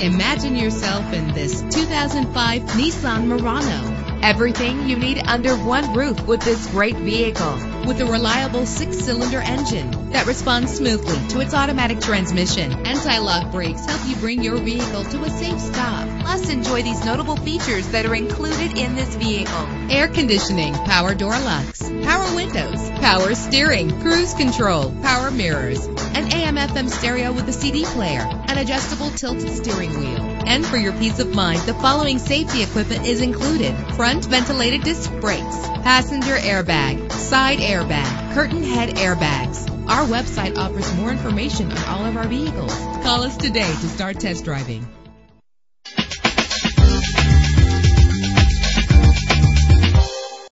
Imagine yourself in this 2005 Nissan Murano. Everything you need under one roof with this great vehicle. With a reliable six-cylinder engine that responds smoothly to its automatic transmission, anti-lock brakes help you bring your vehicle to a safe stop. Plus, enjoy these notable features that are included in this vehicle. Air conditioning, power door locks, power windows, power steering, cruise control, power mirrors, an AM FM stereo with a CD player, an adjustable tilt steering wheel. And for your peace of mind, the following safety equipment is included. Front ventilated disc brakes, passenger airbag, side airbag, curtain head airbags. Our website offers more information on all of our vehicles. Call us today to start test driving.